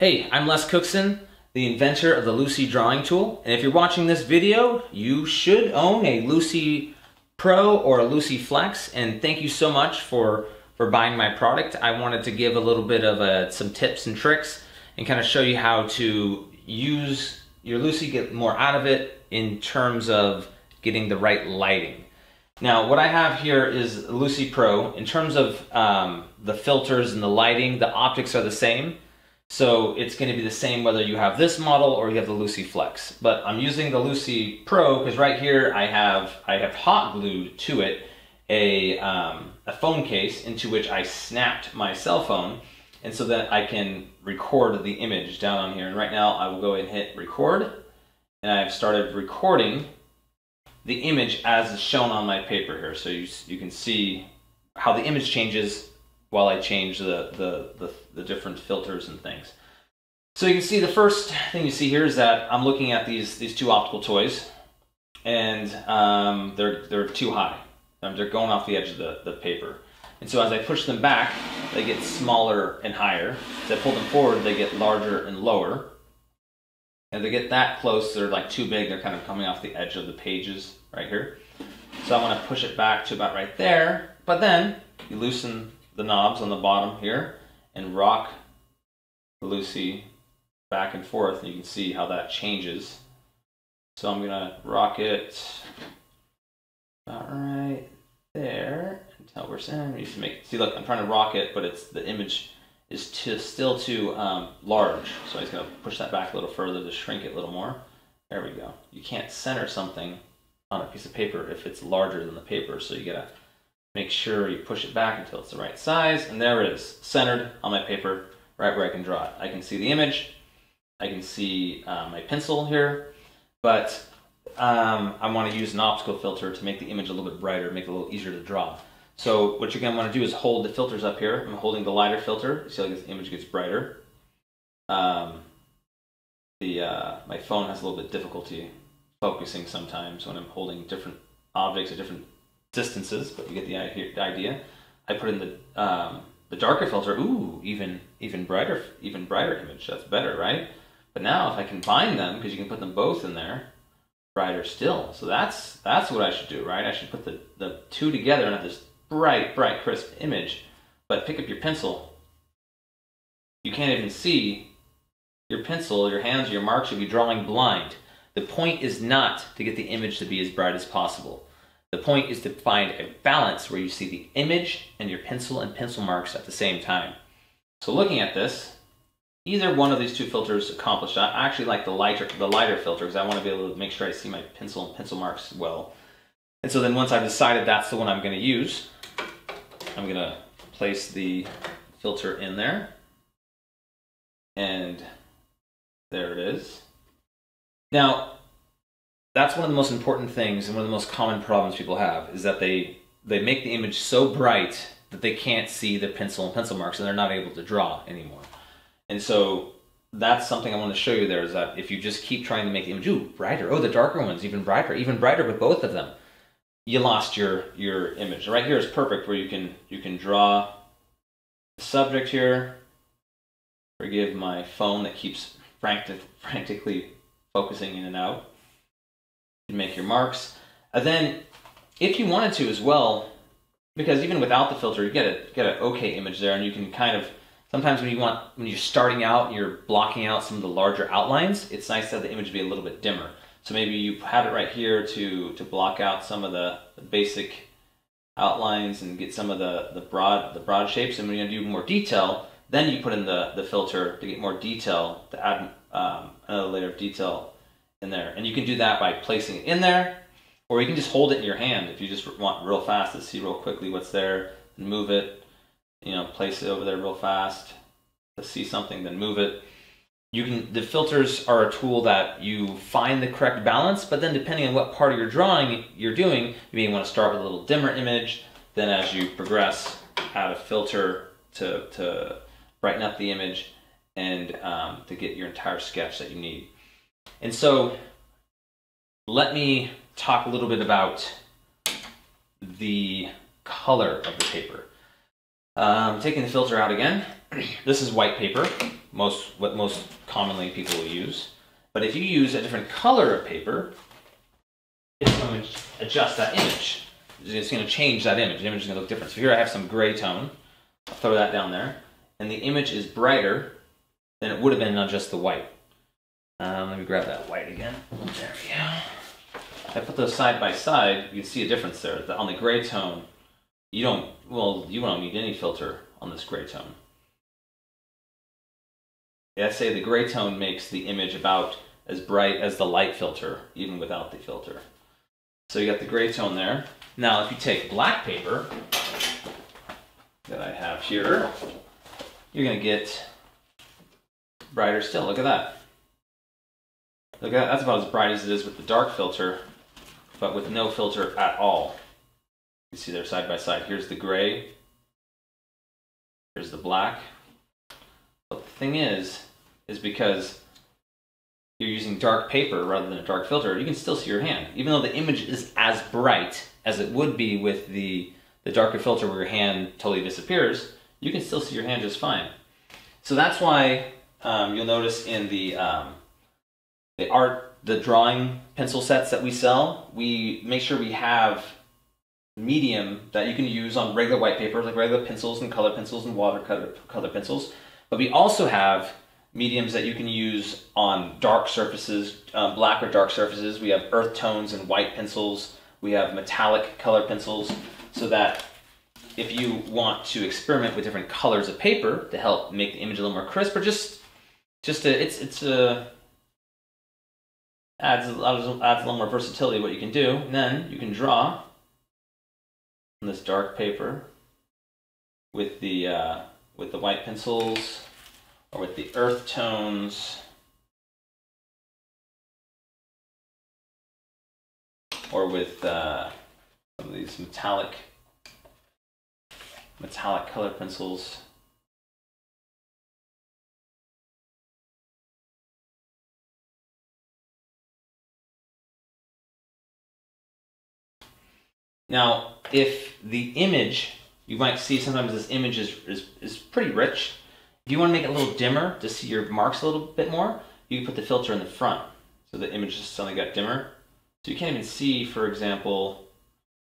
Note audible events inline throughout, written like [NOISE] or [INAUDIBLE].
Hey, I'm Les Cookson, the inventor of the Lucy drawing tool. And if you're watching this video, you should own a Lucy Pro or a Lucy Flex. And thank you so much for, for buying my product. I wanted to give a little bit of uh, some tips and tricks and kind of show you how to use your Lucy, get more out of it in terms of getting the right lighting. Now, what I have here is Lucy Pro. In terms of um, the filters and the lighting, the optics are the same. So it's going to be the same whether you have this model or you have the Lucy Flex. But I'm using the Lucy Pro because right here I have I have hot glued to it a, um, a phone case into which I snapped my cell phone and so that I can record the image down on here. And right now I will go and hit record and I've started recording the image as shown on my paper here. So you, you can see how the image changes while I change the, the, the, the different filters and things. So you can see the first thing you see here is that I'm looking at these, these two optical toys and um, they're, they're too high. Um, they're going off the edge of the, the paper. And so as I push them back, they get smaller and higher. As I pull them forward, they get larger and lower. And they get that close, they're like too big, they're kind of coming off the edge of the pages right here. So I want to push it back to about right there. But then you loosen the knobs on the bottom here and rock Lucy back and forth. And you can see how that changes. So I'm gonna rock it about right there until we're can make see look I'm trying to rock it but it's the image is too, still too um, large so I'm just gonna push that back a little further to shrink it a little more there we go you can't center something on a piece of paper if it's larger than the paper so you gotta Make sure you push it back until it's the right size, and there it is, centered on my paper, right where I can draw it. I can see the image, I can see uh, my pencil here, but um, I want to use an optical filter to make the image a little bit brighter, make it a little easier to draw. So what you're going to want to do is hold the filters up here. I'm holding the lighter filter. See how this image gets brighter. Um, the uh, My phone has a little bit difficulty focusing sometimes when I'm holding different objects or different distances, but you get the idea. I put in the um, the darker filter. Ooh, even even brighter, even brighter image. That's better, right? But now if I combine them, because you can put them both in there, brighter still. So that's that's what I should do, right? I should put the the two together and have this bright, bright, crisp image. But pick up your pencil. You can't even see your pencil, your hands, your marks. You'll be drawing blind. The point is not to get the image to be as bright as possible. The point is to find a balance where you see the image and your pencil and pencil marks at the same time. So looking at this, either one of these two filters accomplished. I actually like the lighter, the lighter filter because I want to be able to make sure I see my pencil and pencil marks well. And so then once I've decided that's the one I'm going to use, I'm going to place the filter in there. And there it is. Now, that's one of the most important things and one of the most common problems people have is that they they make the image so bright that they can't see the pencil and pencil marks and they're not able to draw anymore. And so that's something I want to show you there is that if you just keep trying to make the image ooh, brighter, oh the darker one's even brighter, even brighter with both of them, you lost your your image. Right here is perfect where you can you can draw the subject here. Forgive my phone that keeps frantic, frantically focusing in and out make your marks. And then if you wanted to as well, because even without the filter, you get a get an okay image there, and you can kind of sometimes when you want when you're starting out you're blocking out some of the larger outlines, it's nice to have the image be a little bit dimmer. So maybe you have it right here to to block out some of the, the basic outlines and get some of the the broad the broad shapes. And when you do more detail, then you put in the the filter to get more detail to add um, another layer of detail in there. And you can do that by placing it in there, or you can just hold it in your hand if you just want real fast to see real quickly what's there and move it, you know, place it over there real fast to see something, then move it. You can, the filters are a tool that you find the correct balance, but then depending on what part of your drawing you're doing, you may want to start with a little dimmer image, then as you progress, add a filter to, to brighten up the image and um, to get your entire sketch that you need. And so let me talk a little bit about the color of the paper. Um, taking the filter out again. [CLEARS THROAT] this is white paper. most what most commonly people will use. But if you use a different color of paper, it's going to adjust that image. It's going to change that image. The image is going to look different. So here I have some gray tone. I'll throw that down there. And the image is brighter than it would have been on just the white. Um, let me grab that white again. There we go. If I put those side by side, you can see a difference there. On the gray tone, you don't, well, you don't need any filter on this gray tone. Yeah, I say the gray tone makes the image about as bright as the light filter, even without the filter. So you got the gray tone there. Now, if you take black paper that I have here, you're going to get brighter still. Look at that. Look. That's about as bright as it is with the dark filter, but with no filter at all. You see they're side by side. Here's the gray. Here's the black. But the thing is, is because you're using dark paper rather than a dark filter, you can still see your hand. Even though the image is as bright as it would be with the, the darker filter where your hand totally disappears, you can still see your hand just fine. So that's why um, you'll notice in the, um, the art, the drawing pencil sets that we sell, we make sure we have medium that you can use on regular white paper, like regular pencils and color pencils and watercolor color pencils. But we also have mediums that you can use on dark surfaces, um, black or dark surfaces. We have earth tones and white pencils. We have metallic color pencils so that if you want to experiment with different colors of paper to help make the image a little more crisp or just just a, it's it's a adds a, adds a little more versatility what you can do. And then you can draw on this dark paper with the uh, with the white pencils or with the earth tones or with uh, some of these metallic metallic color pencils. Now, if the image, you might see sometimes this image is, is, is pretty rich. If you want to make it a little dimmer to see your marks a little bit more, you can put the filter in the front. So the image just suddenly got dimmer. So you can't even see, for example,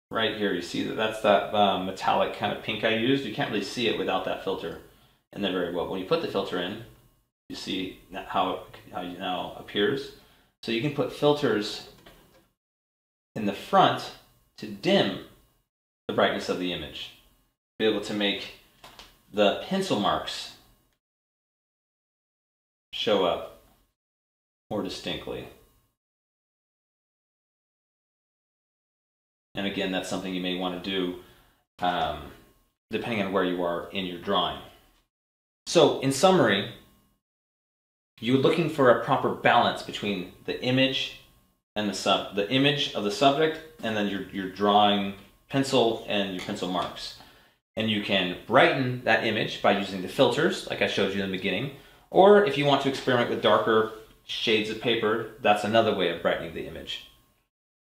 right here, you see that that's that um, metallic kind of pink I used. You can't really see it without that filter in there very well. When you put the filter in, you see how, how it now appears. So you can put filters in the front to dim the brightness of the image. Be able to make the pencil marks show up more distinctly. And again, that's something you may want to do um, depending on where you are in your drawing. So, in summary, you're looking for a proper balance between the image and the sub, the image of the subject, and then your your drawing pencil and your pencil marks. And you can brighten that image by using the filters, like I showed you in the beginning. Or if you want to experiment with darker shades of paper, that's another way of brightening the image.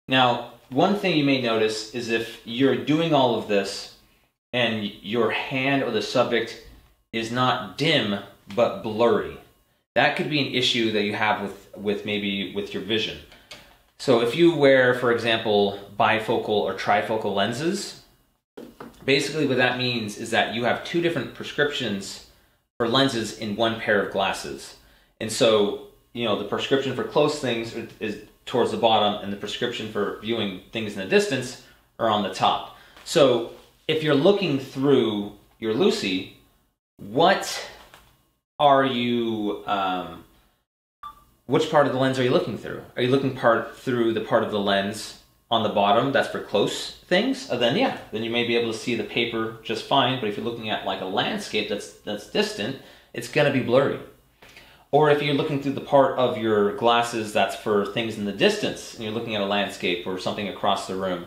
Now, one thing you may notice is if you're doing all of this and your hand or the subject is not dim but blurry. That could be an issue that you have with, with maybe with your vision. So if you wear, for example, bifocal or trifocal lenses, basically what that means is that you have two different prescriptions for lenses in one pair of glasses. And so, you know, the prescription for close things is towards the bottom and the prescription for viewing things in the distance are on the top. So if you're looking through your Lucy, what are you, um, which part of the lens are you looking through? Are you looking part through the part of the lens on the bottom that's for close things? And then yeah, then you may be able to see the paper just fine. But if you're looking at like a landscape that's that's distant, it's gonna be blurry. Or if you're looking through the part of your glasses that's for things in the distance, and you're looking at a landscape or something across the room,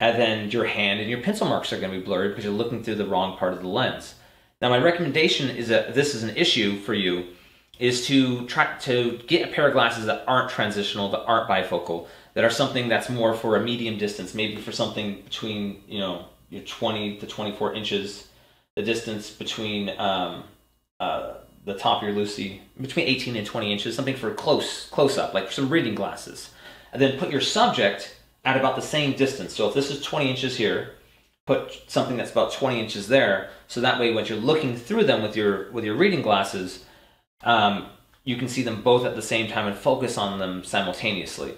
and then your hand and your pencil marks are going to be blurred because you're looking through the wrong part of the lens. Now, my recommendation is that this is an issue for you, is to try to get a pair of glasses that aren't transitional, that aren't bifocal, that are something that's more for a medium distance, maybe for something between you know your 20 to 24 inches, the distance between um, uh, the top of your Lucy between 18 and 20 inches, something for close close up, like some reading glasses. And then put your subject at about the same distance. So if this is 20 inches here, put something that's about 20 inches there. So that way, when you're looking through them with your with your reading glasses, um, you can see them both at the same time and focus on them simultaneously.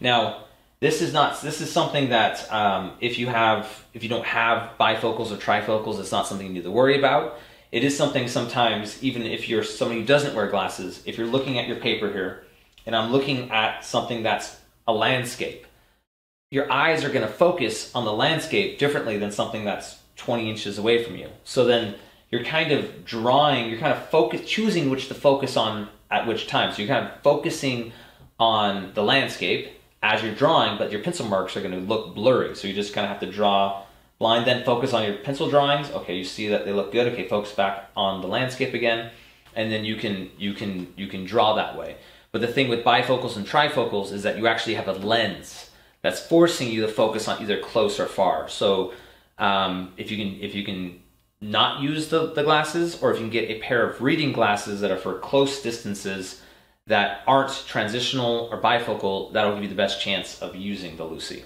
Now, this is not this is something that um, if you have if you don't have bifocals or trifocals, it's not something you need to worry about. It is something sometimes, even if you're somebody who doesn't wear glasses, if you're looking at your paper here, and I'm looking at something that's a landscape, your eyes are going to focus on the landscape differently than something that's 20 inches away from you. So then you're kind of drawing, you're kind of focus, choosing which to focus on at which time. So you're kind of focusing on the landscape as you're drawing, but your pencil marks are going to look blurry. So you just kind of have to draw blind, then focus on your pencil drawings. Okay, you see that they look good. Okay, focus back on the landscape again, and then you can you can you can draw that way. But the thing with bifocals and trifocals is that you actually have a lens that's forcing you to focus on either close or far. So um, if you can if you can not use the, the glasses, or if you can get a pair of reading glasses that are for close distances that aren't transitional or bifocal, that'll give you the best chance of using the Lucy.